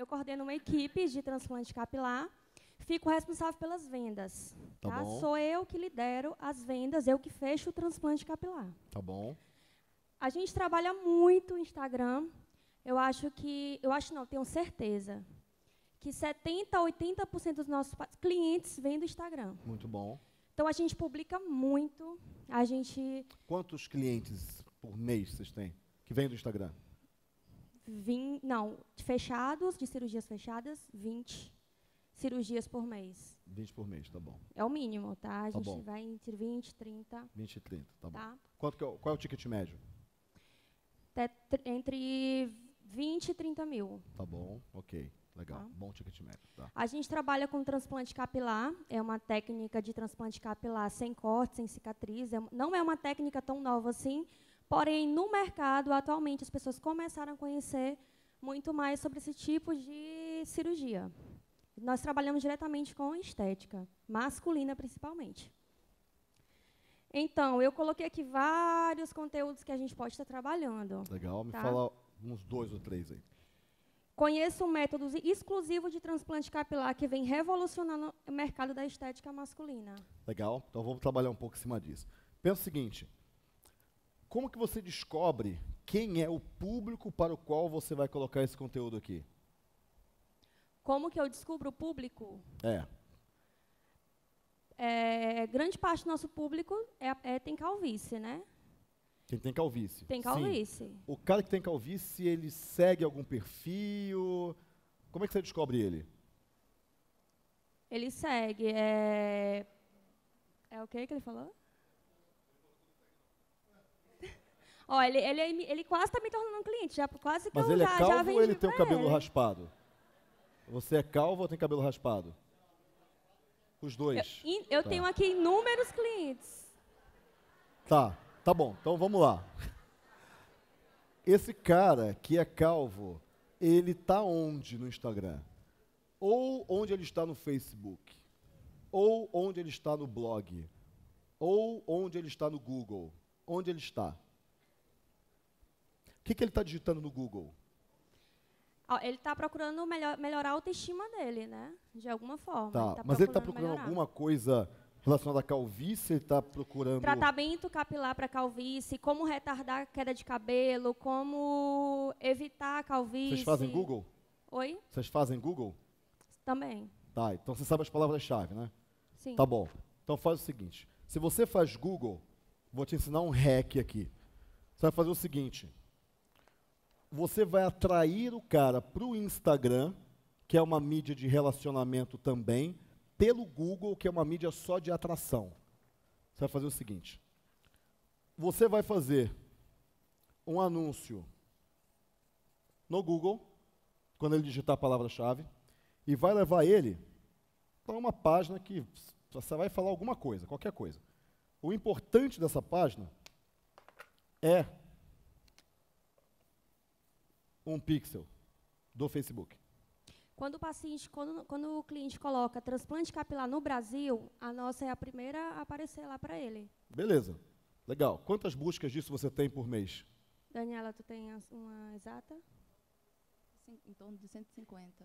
eu coordeno uma equipe de transplante capilar, fico responsável pelas vendas. Tá Tá bom. Sou eu que lidero as vendas, eu que fecho o transplante capilar. Tá bom. A gente trabalha muito o Instagram. Eu acho que, eu acho não, tenho certeza, que 70 a 80% dos nossos clientes vêm do Instagram. Muito bom. Então a gente publica muito, a gente Quantos clientes por mês vocês têm que vêm do Instagram? Vim, não, fechados, de cirurgias fechadas, 20 cirurgias por mês. 20 por mês, tá bom. É o mínimo, tá? A Tá gente bom. vai entre 20 e 30, 20 e 30, tá bom. tá? Quanto que é, qual é o ticket médio? Tr- entre 20 e 30 mil. Tá bom, ok. Legal. Tá. Bom ticket médio. Tá. A gente trabalha com transplante capilar, é uma técnica de transplante capilar sem corte, sem cicatriz. É não é uma técnica tão nova assim, porém, no mercado, atualmente, as pessoas começaram a conhecer muito mais sobre esse tipo de cirurgia. Nós trabalhamos diretamente com estética, masculina principalmente. Então, eu coloquei aqui vários conteúdos que a gente pode estar trabalhando. Legal. Me Tá. fala uns dois ou três aí. Conheço um método exclusivo de transplante capilar que vem revolucionando o mercado da estética masculina. Legal. Então vamos trabalhar um pouco em cima disso. Pensa o seguinte: como que você descobre quem é o público para o qual você vai colocar esse conteúdo aqui? Como que eu descubro o público? É. É, grande parte do nosso público é, é- tem calvície, né? Quem tem calvície. Tem Sim. calvície. O cara que tem calvície, ele segue algum perfil? Como é que você descobre ele? Ele segue. É, é o que que ele falou? Ó, ele, ele, ele quase está me tornando um cliente. Já, quase que Mas eu ele já, é já calvo vendi ou ele tem o cabelo ele. raspado? Você é calvo ou tem cabelo raspado? Os Eu, dois. in- eu Tá. tenho aqui inúmeros clientes. Tá, tá bom. Então vamos lá. Esse cara que é calvo, ele tá onde no Instagram? Ou onde ele está no Facebook? Ou onde ele está no blog? Ou onde ele está no Google? Onde ele está? O que, que ele está digitando no Google? Ó, Ele está procurando melhor- melhorar a autoestima dele, né? De alguma forma. Tá, mas ele está procurando melhorar. alguma coisa relacionada à calvície? Ele está procurando. Tratamento capilar para calvície, como retardar a queda de cabelo, como evitar a calvície. Vocês fazem Google? Oi? Vocês fazem Google? Também. Tá, então você sabe as palavras-chave, né? Sim. Tá bom. Então faz o seguinte: se você faz Google, vou te ensinar um hack aqui. Você vai fazer o seguinte: você vai atrair o cara para o Instagram, que é uma mídia de relacionamento também, pelo Google, que é uma mídia só de atração. Você vai fazer o seguinte: você vai fazer um anúncio no Google, quando ele digitar a palavra-chave, e vai levar ele para uma página que você vai falar alguma coisa, qualquer coisa. O importante dessa página é um pixel do Facebook. Quando o paciente, quando, quando o cliente coloca transplante capilar no Brasil, a nossa é a primeira a aparecer lá para ele. Beleza. Legal. Quantas buscas disso você tem por mês? Daniela, tu tem uma exata? Cin- Em torno de 150.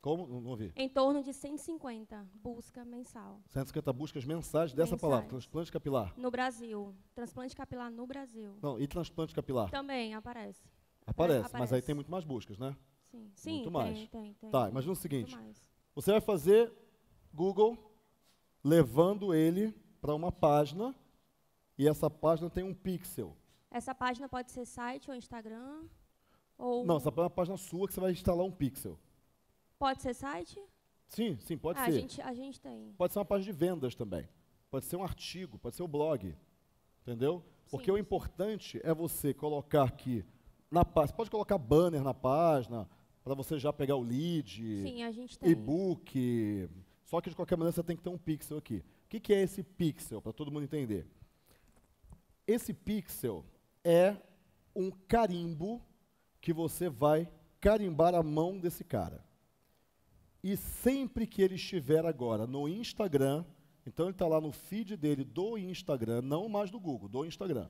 Como? Não, não ouvi. Em torno de 150 busca mensal. 150 buscas mensais dessa Mensais. palavra, transplante capilar. No Brasil. Transplante capilar no Brasil. Não, e transplante capilar? Também aparece. Aparece, mas aí aparece. tem muito mais buscas, né? Sim, Sim Muito mais. tem, tem. Tá, tem imagina o seguinte. Você vai fazer Google levando ele para uma página e essa página tem um pixel. Essa página pode ser site ou Instagram? Ou Não, essa é uma página sua que você vai instalar um pixel. pode ser site? Sim, sim, pode ah, ser. A gente, a gente tem. Pode ser uma página de vendas também. Pode ser um artigo, pode ser o blog. Entendeu? Porque Sim, o sim. importante é você colocar aqui na página. Você pode colocar banner na página para você já pegar o lead, Sim, a gente tem. e-book. Só que de qualquer maneira você tem que ter um pixel aqui. O que, que é esse pixel, para todo mundo entender? Esse pixel é um carimbo que você vai carimbar a mão desse cara. E sempre que ele estiver agora no Instagram, então ele está lá no feed dele do Instagram, não mais do Google, do Instagram.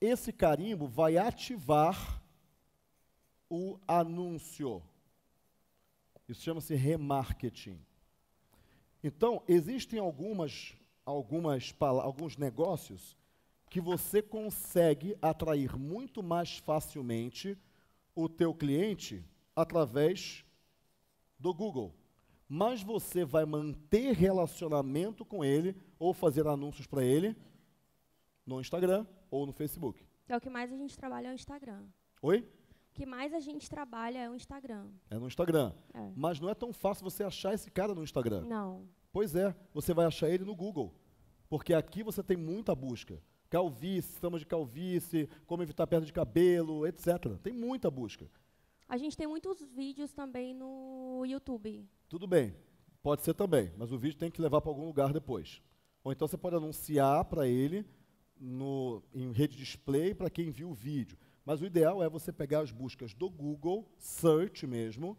Esse carimbo vai ativar o anúncio. Isso chama-se remarketing. Então, existem algumas, algumas, alguns negócios que você consegue atrair muito mais facilmente o teu cliente através do Google. Mas você vai manter relacionamento com ele ou fazer anúncios para ele no Instagram ou no Facebook. É o que mais a gente trabalha é o Instagram. Oi? O que mais a gente trabalha é o Instagram. É no Instagram. É. Mas não é tão fácil você achar esse cara no Instagram. Não. Pois é, você vai achar ele no Google. Porque aqui você tem muita busca. Calvície, sintomas de calvície, como evitar perda de cabelo, etc. Tem muita busca. A gente tem muitos vídeos também no YouTube. Tudo bem, pode ser também, mas o vídeo tem que levar para algum lugar depois. Ou então você pode anunciar para ele no, em rede display para quem viu o vídeo. Mas o ideal é você pegar as buscas do Google, search mesmo,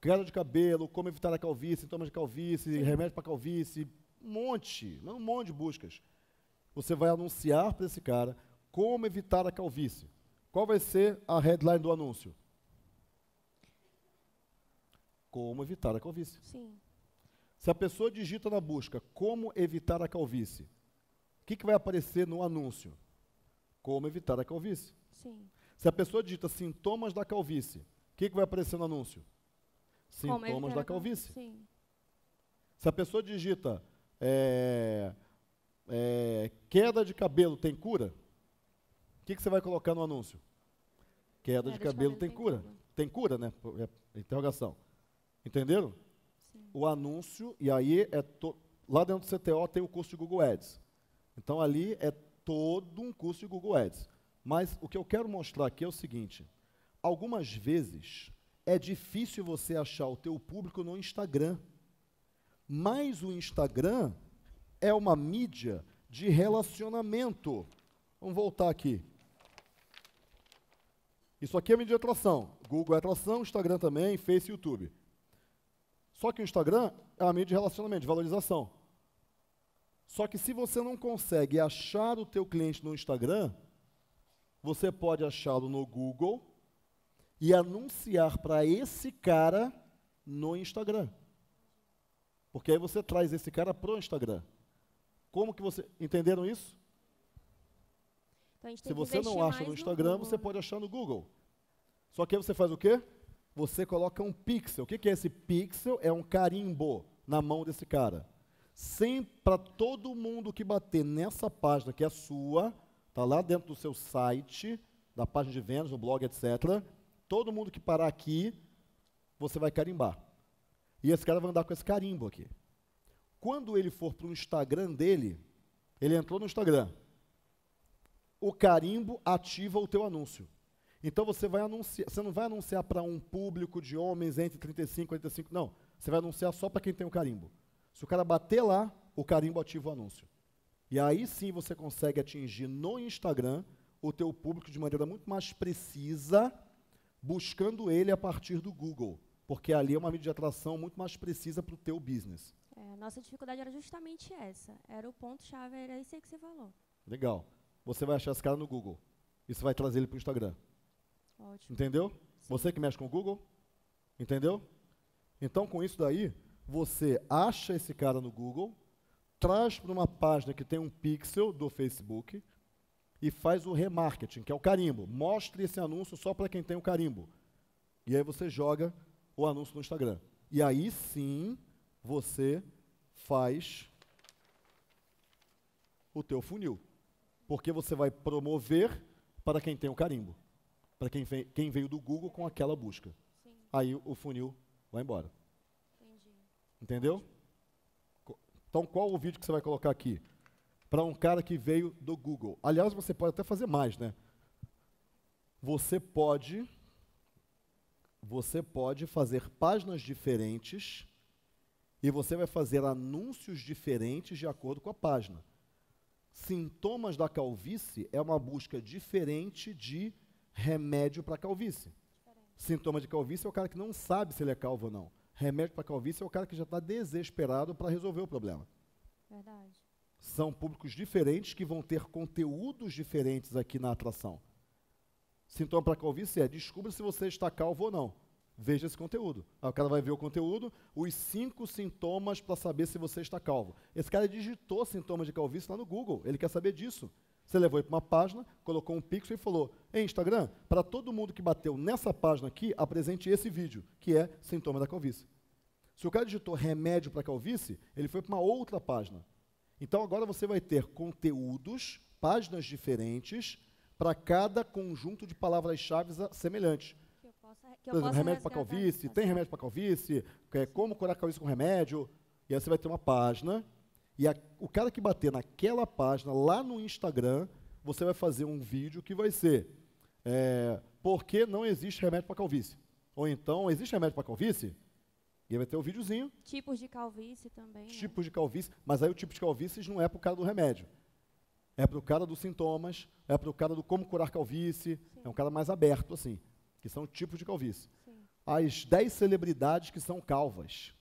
queda de cabelo, como evitar a calvície, sintomas de calvície, remédio para calvície, um monte, um monte de buscas. Você vai anunciar para esse cara como evitar a calvície. Qual vai ser a headline do anúncio? Como evitar a calvície. Sim. Se a pessoa digita na busca como evitar a calvície, que, que vai aparecer no anúncio? Como evitar a calvície. Sim. Se a pessoa digita sintomas da calvície, o que, que vai aparecer no anúncio? Sintomas da calvície. Sim. Se a pessoa digita é, é, queda de cabelo tem cura, o que, que você vai colocar no anúncio? Queda, de, cabelo, tem, cura. Tem cura, né? É, interrogação. Entenderam? Sim. O anúncio, e aí é to, lá dentro do CTO tem o curso de Google Ads. Então ali é todo um curso de Google Ads. Mas o que eu quero mostrar aqui é o seguinte: algumas vezes é difícil você achar o teu público no Instagram. Mas o Instagram é uma mídia de relacionamento. Vamos voltar aqui. Isso aqui é mídia de atração. Google é atração, Instagram também, Face e YouTube. Só que o Instagram é uma mídia de relacionamento, de valorização. Só que se você não consegue achar o teu cliente no Instagram, você pode achá-lo no Google e anunciar para esse cara no Instagram. Porque aí você traz esse cara pro Instagram. Como que você. Entenderam isso? Então Se você não acha no Instagram, Google, você pode achar no Google. Só que aí você faz o quê? Você coloca um pixel. O que que é esse pixel? É um carimbo na mão desse cara. Para todo mundo que bater nessa página que é sua, tá lá dentro do seu site, da página de vendas, do blog, etc. Todo mundo que parar aqui, você vai carimbar. E esse cara vai andar com esse carimbo aqui. Quando ele for para o Instagram dele, ele entrou no Instagram, o carimbo ativa o teu anúncio. Então você vai anunciar, você não vai anunciar para um público de homens entre 35 e 45, não. Você vai anunciar só para quem tem o carimbo. Se o cara bater lá, o carimbo ativa o anúncio. E aí sim você consegue atingir no Instagram o teu público de maneira muito mais precisa, buscando ele a partir do Google, porque ali é uma mídia de atração muito mais precisa para o teu business. É, a nossa dificuldade era justamente essa. Era o ponto-chave, era isso aí que você falou. Legal. Você vai achar esse cara no Google. E você vai trazer ele para o Instagram. Ótimo. Entendeu? Sim. Você que mexe com o Google? Entendeu? Então, com isso daí, você acha esse cara no Google, traz para uma página que tem um pixel do Facebook e faz o remarketing, que é o carimbo. Mostre esse anúncio só para quem tem o carimbo. E aí você joga o anúncio no Instagram. E aí sim, você faz o teu funil. Porque você vai promover para quem tem o carimbo. Para quem, vem- quem veio do Google com aquela busca. Sim, Aí o funil vai embora. Entendeu? Então, qual o vídeo que você vai colocar aqui? Para um cara que veio do Google. Aliás, você pode até fazer mais, né? Você pode você pode fazer páginas diferentes e você vai fazer anúncios diferentes de acordo com a página. Sintomas da calvície é uma busca diferente de remédio para calvície. Sintoma de calvície é o cara que não sabe se ele é calvo ou não. Remédio para calvície é o cara que já está desesperado para resolver o problema. Verdade. São públicos diferentes que vão ter conteúdos diferentes aqui na atração. Sintoma para calvície é descubra se você está calvo ou não. Veja esse conteúdo. Aí o cara vai ver o conteúdo, os cinco sintomas para saber se você está calvo. Esse cara digitou sintomas de calvície lá no Google. Ele quer saber disso. Você levou ele para uma página, colocou um pixel e falou: Ei, Instagram, para todo mundo que bateu nessa página aqui, apresente esse vídeo, que é sintoma da calvície. Se o cara digitou remédio para calvície, ele foi para uma outra página. Então agora você vai ter conteúdos, páginas diferentes, para cada conjunto de palavras-chave semelhantes. Que eu Por exemplo, remédio para calvície, tem remédio para calvície, é, como curar calvície com remédio. E aí você vai ter uma página, e a- o cara que bater naquela página, lá no Instagram, você vai fazer um vídeo que vai ser é, por que não existe remédio para calvície? Ou então, existe remédio para calvície? E aí vai ter o videozinho, Tipos de calvície também. né? tipos de calvície, mas aí o tipo de calvície não é para o cara do remédio. É para o cara dos sintomas, é para o cara do como curar calvície, é um cara mais aberto, assim, que são tipos de calvície. Sim. As 10 celebridades que são calvas.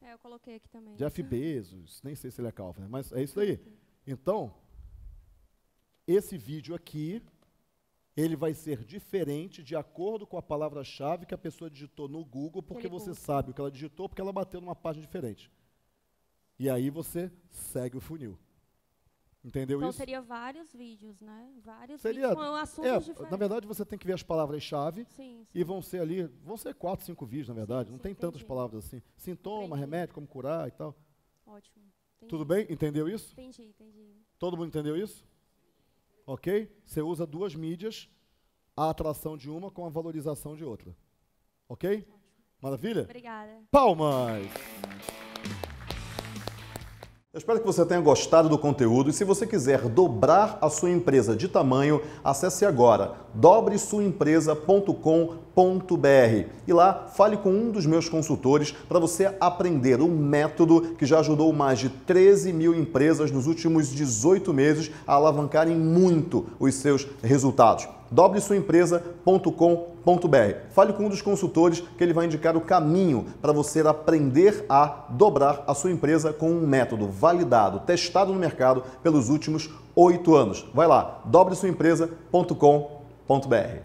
É, eu coloquei aqui também. Jeff Bezos, nem sei se ele é calvo, né? mas é isso aí. Então, esse vídeo aqui, ele vai ser diferente de acordo com a palavra-chave que a pessoa digitou no Google, porque ele você sabe o que ela digitou, porque ela bateu numa página diferente. E aí você segue o funil. Entendeu Então isso? seria vários vídeos, né? Vários Seria- vídeos com assuntos É, diferentes. na verdade você tem que ver as palavras-chave e vão ser ali, vão ser quatro, cinco vídeos, na verdade. Sim, Não sim, tem tantas entendi. palavras assim. Sintoma, Entendi. remédio, como curar e tal. Ótimo. Entendi. Tudo bem? Entendeu isso? Entendi, entendi. Todo mundo entendeu isso? Ok? Você usa duas mídias, a atração de uma com a valorização de outra. Ok? Maravilha? Obrigada. Palmas! Eu espero que você tenha gostado do conteúdo e se você quiser dobrar a sua empresa de tamanho, acesse agora dobresuaempresa.com.br e lá fale com um dos meus consultores para você aprender um método que já ajudou mais de 13 mil empresas nos últimos 18 meses a alavancarem muito os seus resultados. dobresuaempresa.com.br. Fale com um dos consultores que ele vai indicar o caminho para você aprender a dobrar a sua empresa com um método validado, testado no mercado pelos últimos oito anos. Vai lá, dobresuaempresa.com.br.